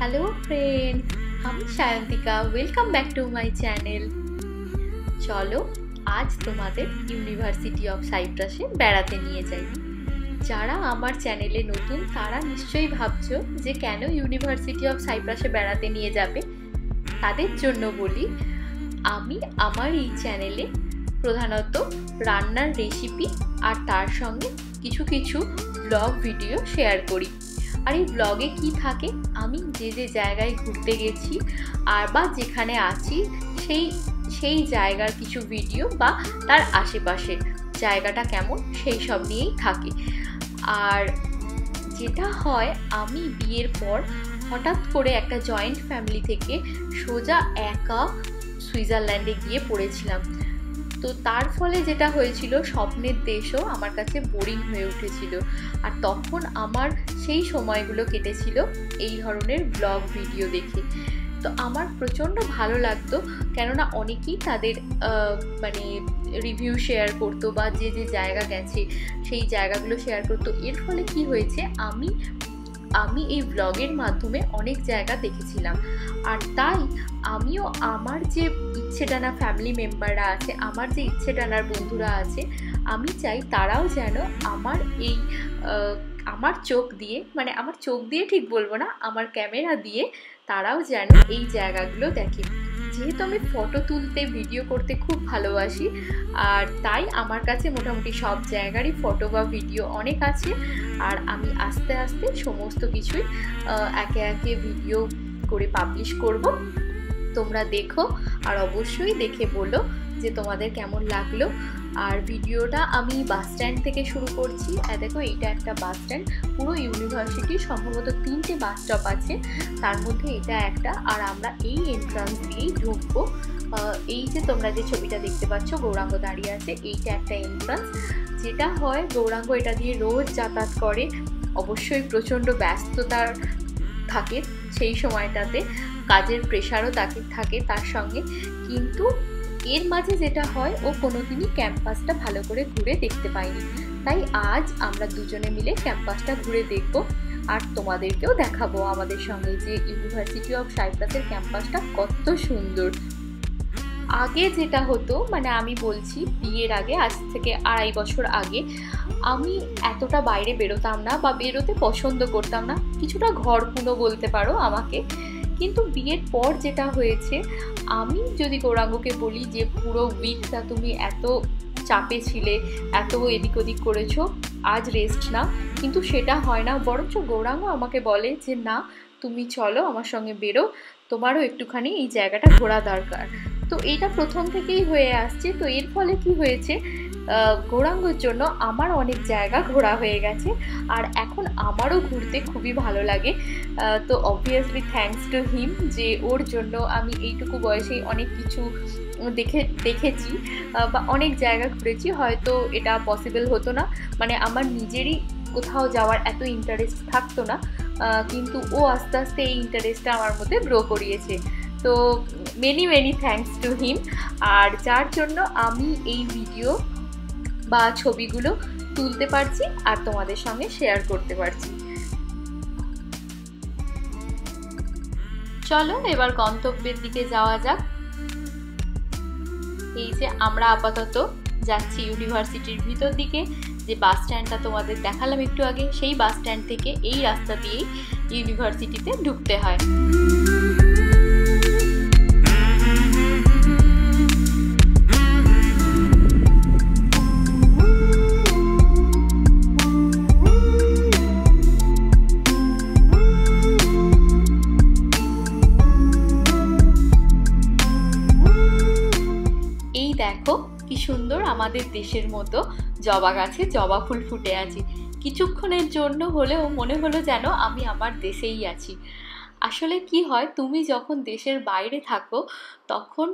Hello friend আমি Sayantika welcome back to my channel চলো, আজ তোমাদের ইউনিভার্সিটি অফ সাইপ্রাসে বেড়াতে নিয়ে যাই। যারা আমার চ্যানেলে নতুন, তারা নিশ্চয়ই ভাবছ যে কেন ইউনিভার্সিটি অফ সাইপ্রাসে বেড়াতে নিয়ে যাবে? তাদের জন্য বলি, আমি আমার এই চ্যানেলে প্রধানত রান্নার রেসিপি আর তার সঙ্গে কিছু কিছু ব্লগ ভিডিও শেয়ার করি। আর এই ব্লগে কি থাকে? আমি যে যে জায়গায় ঘুরতে গেছি আর বা যেখানে আছি, সেই সেই জায়গার কিছু ভিডিও বা তার আশেপাশে জায়গাটা কেমন, সেই সব নিয়েই থাকে। আর যেটা হয়, আমি বিয়ের পর হঠাৎ করে একটা জয়েন্ট ফ্যামিলি থেকে সোজা একা সুইজারল্যান্ডে গিয়ে পড়েছিলাম। তো তার ফলে যেটা হয়েছিল, স্বপ্নের দেশও আমার কাছে বোরিং হয়ে উঠেছিল। আর তখন আমার সেই সময়গুলো কেটেছিল এই ধরনের ব্লগ ভিডিও দেখে। তো আমার প্রচণ্ড ভালো লাগতো, কেননা অনেকেই তাদের মানে রিভিউ শেয়ার করতো বা যে যে জায়গা গেছে, সেই জায়গাগুলো শেয়ার করতো। এর ফলে কি হয়েছে, আমি আমি এই ব্লগের মাধ্যমে অনেক জায়গা দেখেছিলাম। আর তাই আমিও আমার যে ইচ্ছে টানা ফ্যামিলি মেম্বাররা আছে, আমার যে ইচ্ছে টানার বন্ধুরা আছে, আমি চাই তারাও যেন আমার এই আমার চোখ দিয়ে মানে আমার চোখ দিয়ে ঠিক বলব না, আমার ক্যামেরা দিয়ে তারাও যেন এই জায়গাগুলো দেখে। যেহেতু আমি ফটো তুলতে ভিডিও করতে খুব ভালোবাসি, আর তাই আমার কাছে মোটামুটি সব জায়গারই ফটো বা ভিডিও অনেক আছে। আর আমি আস্তে আস্তে সমস্ত কিছুই একে একে ভিডিও করে পাবলিশ করব। তোমরা দেখো, আর অবশ্যই দেখে বলো যে তোমাদের কেমন লাগল। আর ভিডিওটা আমি বাস স্ট্যান্ড থেকে শুরু করছি। দেখো, এইটা একটা বাস স্ট্যান্ড। পুরো ইউনিভার্সিটি সম্ভবত তিনটে বাস স্টপ আছে। তার মধ্যে এটা একটা। আর আমরা এই এন্ট্রান্স দিয়েই ঢুকবো। এই যে তোমরা যে ছবিটা দেখতে পাচ্ছ, গৌরাঙ্গ দাঁড়িয়ে আছে, এইটা একটা এন্ট্রান্স যেটা হয়, গৌরাঙ্গ এটা দিয়ে রোজ যাতায়াত করে। অবশ্যই প্রচণ্ড ব্যস্ততার থাকে সেই সময়টাতে। কাজের প্রেশারও তাকে থাকে তার সঙ্গে। কিন্তু এর মাঝে যেটা হয়, ও কোনোদিনই ক্যাম্পাসটা ভালো করে ঘুরে দেখতে পাইনি তাই আজ আমরা দুজনে মিলে ক্যাম্পাসটা ঘুরে দেখব আর তোমাদেরকেও দেখাবো আমাদের সঙ্গে যে ইউনিভার্সিটি অফ সাইপ্রাসের ক্যাম্পাসটা কত সুন্দর। আগে যেটা হতো মানে আমি বলছি বিয়ের আগে, আজ থেকে আড়াই বছর আগে, আমি এতটা বাইরে বেরোতাম না বা বেরোতে পছন্দ করতাম না। কিছুটা ঘরকুনো বলতে পারো আমাকে। কিন্তু বিয়ের পর যেটা হয়েছে, আমি যদি গৌরাঙ্গকে বলি যে পুরো উইকটা তুমি এত চাপে ছিলে, এত এদিক ওদিক করেছ, আজ রেস্ট না কিন্তু সেটা হয় না, বরঞ্চ গৌরাঙ্গ আমাকে বলে যে, না, তুমি চলো আমার সঙ্গে বেরো। তোমারও একটুখানি এই জায়গাটা ঘোরা দরকার। তো এটা প্রথম থেকেই হয়ে আসছে। তো এর ফলে কি হয়েছে? গৌরাঙ্গর জন্য আমার অনেক জায়গা ঘোরা হয়ে গেছে আর এখন আমারও ঘুরতে খুবই ভালো লাগে। তো অবভিয়াসলি থ্যাংকস টু হিম যে ওর জন্য আমি এইটুকু বয়সেই অনেক কিছু দেখে, দেখেছি বা অনেক জায়গা ঘুরেছি। হয়তো এটা পসিবল হতো না। মানে আমার নিজেরই কোথাও যাওয়ার এত ইন্টারেস্ট থাকতো না। কিন্তু ও আস্তে আস্তে এই ইন্টারেস্টটা আমার মধ্যে গ্রো করিয়েছে। তো many many thanks to him আর যার জন্য আমি এই ভিডিও বা ছবিগুলো তুলতে পারছি আর তোমাদের সঙ্গে শেয়ার করতে পারছি। চলো এবার গন্তব্যের দিকে যাওয়া যাক। এই যে আমরা আপাতত যাচ্ছি ইউনিভার্সিটির ভিতর দিকে। যে বাস স্ট্যান্ডটা তোমাদের দেখালাম একটু আগে, সেই বাস স্ট্যান্ড থেকে এই রাস্তা দিয়েই ইউনিভার্সিটিতে ঢুকতে হয়। দেখো কি সুন্দর আমাদের দেশের মতো জবা গাছে জবা ফুল ফুটে আছে। কিছুক্ষণের জন্য হলেও মনে হলো যেন আমি আমার দেশেই আছি। আসলে কি হয়, তুমি যখন দেশের বাইরে থাকো, তখন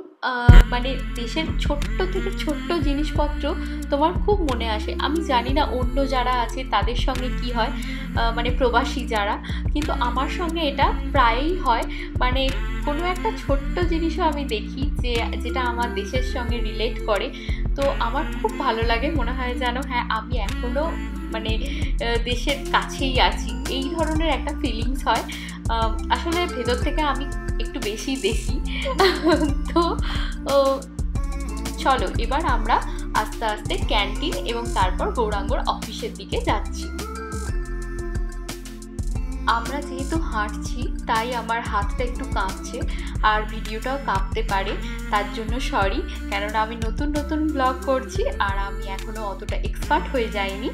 মানে দেশের ছোট্ট থেকে ছোট্ট জিনিসপত্র তোমার খুব মনে আসে। আমি জানি না অন্য যারা আছে তাদের সঙ্গে কি হয় মানে প্রবাসী যারা, কিন্তু আমার সঙ্গে এটা প্রায়ই হয়। মানে কোনো একটা ছোট্ট জিনিসও আমি দেখি যে, যেটা আমার দেশের সঙ্গে রিলেট করে। তো আমার খুব ভালো লাগে, মনে হয় যেন হ্যাঁ আমি এখনও মানে দেশের কাছেই আছি। এই ধরনের একটা ফিলিংস হয়। আসলে ভেতর থেকে আমি একটু বেশি দেখি। তো চলো, এবার আমরা আস্তে আস্তে ক্যান্টিন এবং তারপর গৌরাঙ্গর অফিসের দিকে যাচ্ছি। আমরা যেহেতু হাঁটছি, তাই আমার হাতটা একটু কাঁপছে, আর ভিডিওটাও কাঁপতে পারে, তার জন্য সরি কেননা আমি নতুন নতুন ব্লগ করছি, আর আমি এখনও অতটা এক্সপার্ট হয়ে যাইনি।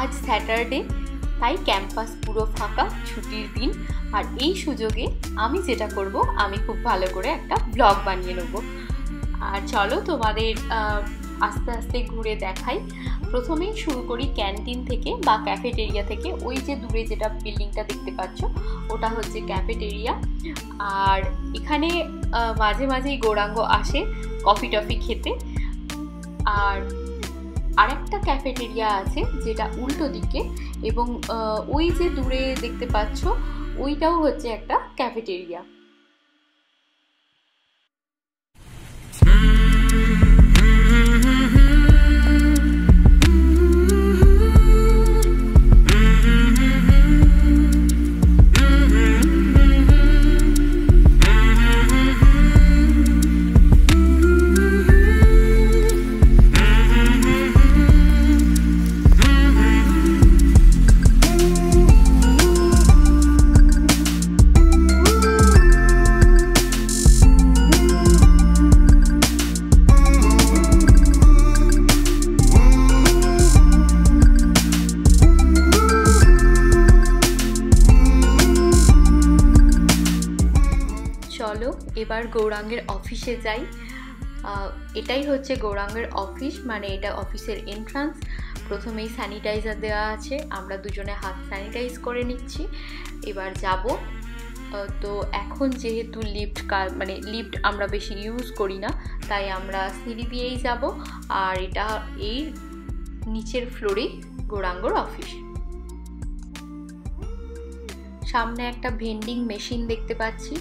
আজ স্যাটারডে তাই ক্যাম্পাস পুরো ফাঁকা, ছুটির দিন। আর এই সুযোগে আমি যেটা করব, আমি খুব ভালো করে একটা ব্লগ বানিয়ে নেব। আর চলো তোমাদের আস্তে আস্তে ঘুরে দেখাই। প্রথমেই শুরু করি ক্যান্টিন থেকে বা ক্যাফেটেরিয়া থেকে। ওই যে দূরে যেটা বিল্ডিংটা দেখতে পাচ্ছ, ওটা হচ্ছে ক্যাফেটেরিয়া। আর এখানে মাঝে মাঝেই গৌরাঙ্গ আসে কফি টফি খেতে। আর আরেকটা ক্যাফেটেরিয়া আছে যেটা উল্টো দিকে এবং ওই যে দূরে দেখতে পাচ্ছ, ওইটাও হচ্ছে একটা ক্যাফেটেরিয়া গৌরাঙ্গের অফিসে যাই। এটাই হচ্ছে গৌরাঙ্গের অফিস মানে এটা অফিসের এন্ট্রান্স প্রথমেই স্যানিটাইজার দেওয়া আছে, আমরা দুজনে হাত স্যানিটাইজ করে নিচ্ছি। এবার যাব। তো এখন যেহেতু লিফট মানে লিফট আমরা বেশি ইউজ করি না, তাই আমরা সিঁড়ি দিয়েই যাব। আর এটা এই নিচের ফ্লোরে গৌরাঙ্গর অফিস সামনে একটা ভেন্ডিং মেশিন দেখতে পাচ্ছি।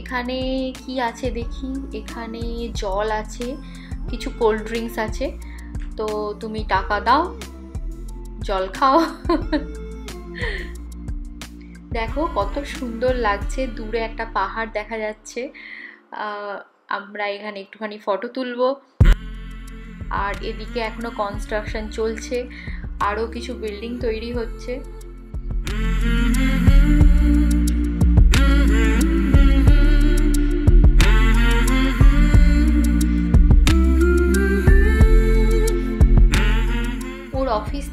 এখানে কি আছে দেখি? এখানে জল আছে, কিছু কোল্ড ড্রিঙ্কস আছে। তো তুমি টাকা দাও, জল খাও। দেখো কত সুন্দর লাগছে, দূরে একটা পাহাড় দেখা যাচ্ছে। আমরা এখানে একটুখানি ফটো তুলব। আর এদিকে এখনও কনস্ট্রাকশন চলছে আরও কিছু বিল্ডিং তৈরি হচ্ছে।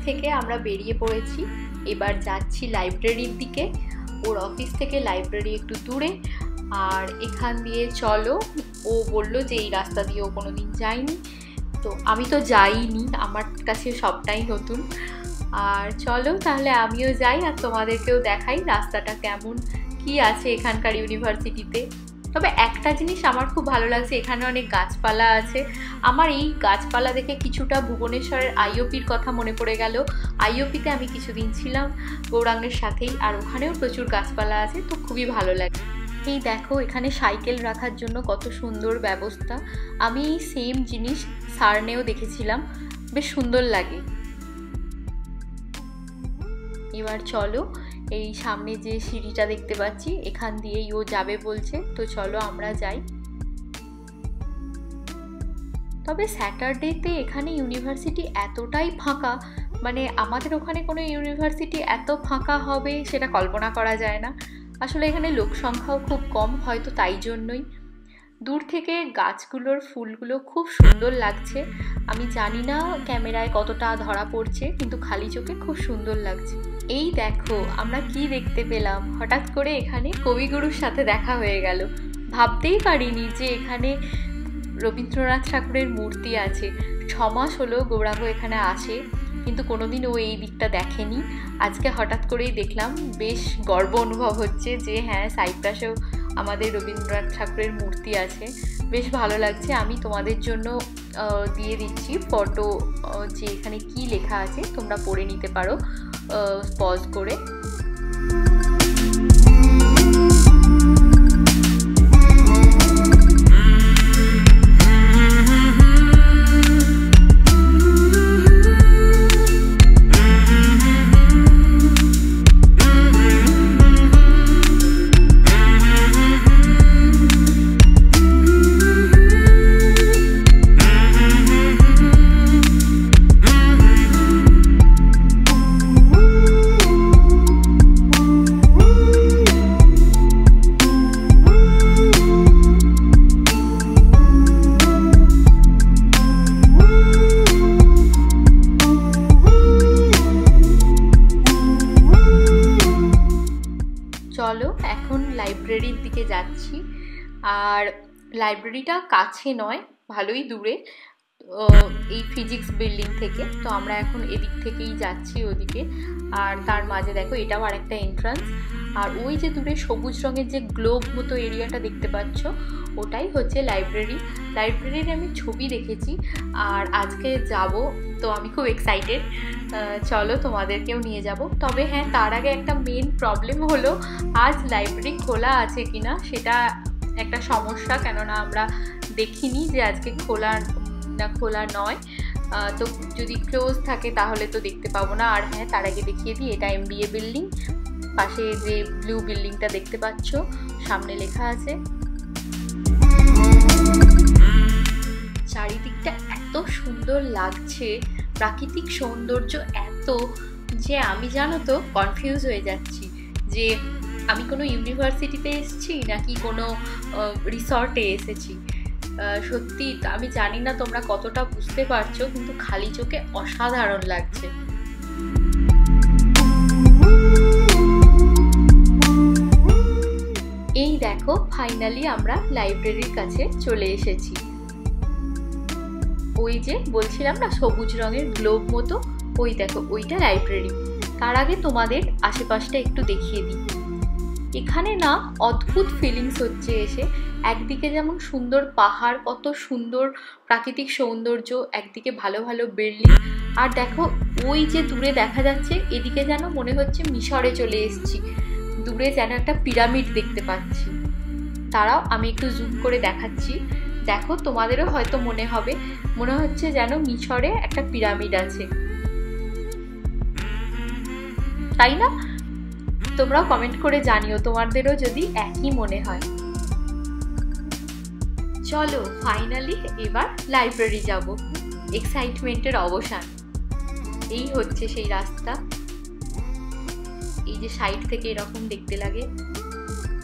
থেকে আমরা বেরিয়ে পড়েছি। এবার যাচ্ছি লাইব্রেরির দিকে। ওর অফিস থেকে লাইব্রেরি একটু দূরে। আর এখান দিয়ে চলো। ও বলল যে, এই রাস্তা দিয়ে ও কোনো দিন যায়নি। তো আমি তো যাইনি। আমার কাছে সবটাই নতুন। আর চলো তাহলে আমিও যাই আর তোমাদেরকেও দেখাই রাস্তাটা কেমন। কি আছে এখানকার ইউনিভার্সিটিতে তবে একটা জিনিস আমার খুব ভালো লাগছে এখানে অনেক গাছপালা আছে। আমার এই গাছপালা দেখে কিছুটা ভুবনেশ্বরের আইওপির কথা মনে পড়ে গেল। আইওপিতে আমি কিছুদিন ছিলাম গৌরাঙ্গের সাথেই আর ওখানেও প্রচুর গাছপালা আছে তো খুবই ভালো লাগে। এই দেখো এখানে সাইকেল রাখার জন্য কত সুন্দর ব্যবস্থা। আমি এই সেম জিনিস সারনেও দেখেছিলাম বেশ সুন্দর লাগে। এবার চলো এই সামনে যে সিঁড়িটা দেখতে পাচ্ছি, এখান দিয়েই ও যাবে বলছে। তো চলো আমরা যাই। তবে স্যাটারডেতে এখানে ইউনিভার্সিটি এতটাই ফাঁকা মানে আমাদের ওখানে কোনো ইউনিভার্সিটি এত ফাঁকা হবে সেটা কল্পনা করা যায় না। আসলে এখানে লোক সংখ্যাও খুব কম হয়তো তাই জন্যই। দূর থেকে গাছগুলোর ফুলগুলো খুব সুন্দর লাগছে। আমি জানি না ক্যামেরায় কতটা ধরা পড়ছে, কিন্তু খালি চোখে খুব সুন্দর লাগছে। এই দেখো, আমরা কি দেখতে পেলাম? হঠাৎ করে এখানে কবিগুরুর সাথে দেখা হয়ে গেল। ভাবতেই পারিনি যে এখানে রবীন্দ্রনাথ ঠাকুরের মূর্তি আছে। ছ মাস হলো গৌরাঙ্গ এখানে আসে, কিন্তু কোনোদিন ও এই দিকটা দেখেনি। আজকে হঠাৎ করেই দেখলাম, বেশ গর্ব অনুভব হচ্ছে যে হ্যাঁ সাইপ্রাসেও আমাদের রবীন্দ্রনাথ ঠাকুরের মূর্তি আছে। বেশ ভালো লাগছে, আমি তোমাদের জন্য দিয়ে দিচ্ছি। ফটো যে এখানে কি লেখা আছে তোমরা পড়ে নিতে পারো। পজ করে। আর লাইব্রেরিটা কাছে নয়, ভালোই দূরে এই ফিজিক্স বিল্ডিং থেকে। তো আমরা এখন এদিক থেকেই যাচ্ছি ওদিকে। আর তার মাঝে দেখো, এটাও আর একটা এন্ট্রান্স আর ওই যে দূরে সবুজ রঙের যে গ্লোব মতো এরিয়াটা দেখতে পাচ্ছ, ওটাই হচ্ছে লাইব্রেরি লাইব্রেরির আমি ছবি দেখেছি, আর আজকে যাব, তো আমি খুব এক্সাইটেড চলো তোমাদেরকেও নিয়ে যাব। তবে হ্যাঁ তার আগে একটা মেন প্রবলেম হলো, আজ লাইব্রেরি খোলা আছে কিনা, সেটা একটা সমস্যা, কেননা আমরা দেখিনি যে আজকে খোলা, না খোলা নয়। তো যদি ক্লোজ থাকে তাহলে তো দেখতে পাবো না। আর হ্যাঁ তার আগে দেখিয়ে দিই, এটা এম বিল্ডিং পাশে যে ব্লু বিল্ডিংটা দেখতে পাচ্ছ, সামনে লেখা আছে। চারিদিকটা এত সুন্দর লাগছে, প্রাকৃতিক সৌন্দর্য এত যে আমি জানো তো কনফিউজ হয়ে যাচ্ছি যে আমি কোনো ইউনিভার্সিটিতে এসেছি নাকি কোনো রিসর্টে এসেছি। সত্যি আমি জানি না তোমরা কতটা বুঝতে পারছ, কিন্তু খালি চোখে অসাধারণ লাগছে। এই দেখো ফাইনালি আমরা লাইব্রেরির কাছে চলে এসেছি। ওই যে বলছিলাম না, সবুজ রঙের গ্লোব মতো, ওই দেখো, ওইটা লাইব্রেরি তার আগে তোমাদের আশেপাশটা একটু দেখিয়ে দিই। এখানে না অদ্ভুত ফিলিংস হচ্ছে এসে। একদিকে যেমন সুন্দর পাহাড়, কত সুন্দর প্রাকৃতিক সৌন্দর্য, একদিকে ভালো ভালো বিল্ডিং আর দেখো, ওই যে দূরে দেখা যাচ্ছে, এদিকে যেন মনে হচ্ছে মিশরে চলে এসেছি। দূরে যেন একটা পিরামিড দেখতে পাচ্ছি। তারাও আমি একটু জুম করে দেখাচ্ছি। দেখো, তোমাদেরও হয়তো মনে হবে, মনে হচ্ছে যেন মিশরে একটা পিরামিড আছে। তাই না? তোমরাও কমেন্ট করে জানিও, তোমাদেরও যদি একই মনে হয়। চলো ফাইনালি এবার লাইব্রেরি যাব। এক্সাইটমেন্টের অবসান। এই হচ্ছে সেই রাস্তা। এই যে সাইড থেকে এরকম দেখতে লাগে।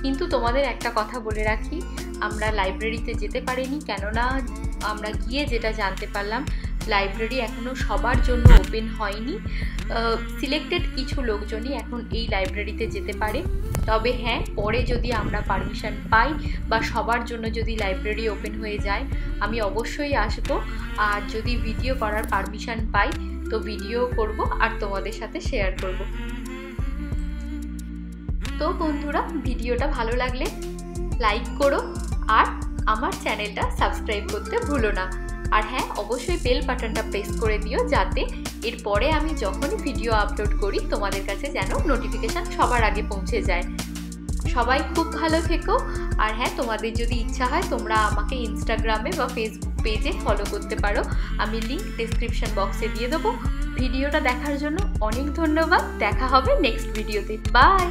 কিন্তু তোমাদের একটা কথা বলে রাখি, আমরা লাইব্রেরিতে যেতে পারিনি, কেননা আমরা গিয়ে যেটা জানতে পারলাম লাইব্রেরি এখনও সবার জন্য ওপেন হয়নি। সিলেক্টেড কিছু লোকজনই এখন এই লাইব্রেরিতে যেতে পারে। তবে হ্যাঁ পরে যদি আমরা পারমিশন পাই বা সবার জন্য যদি লাইব্রেরি ওপেন হয়ে যায়, আমি অবশ্যই আসব। আর যদি ভিডিও করার পারমিশন পাই, তো ভিডিও করব আর তোমাদের সাথে শেয়ার করব। তো বন্ধুরা, ভিডিওটা ভালো লাগলে লাইক করো আর আমার চ্যানেলটা সাবস্ক্রাইব করতে ভুলো না। আর হ্যাঁ অবশ্যই বেল বাটনটা প্রেস করে দিও যাতে এরপরে আমি যখনই ভিডিও আপলোড করি, তোমাদের কাছে যেন নোটিফিকেশান সবার আগে পৌঁছে যায়। সবাই খুব ভালো থেকো। আর হ্যাঁ তোমাদের যদি ইচ্ছা হয়, তোমরা আমাকে ইনস্টাগ্রামে বা ফেসবুক পেজে ফলো করতে পারো। আমি লিঙ্ক ডিসক্রিপশন বক্সে দিয়ে দেবো। ভিডিওটা দেখার জন্য অনেক ধন্যবাদ। দেখা হবে নেক্সট ভিডিওতে বাই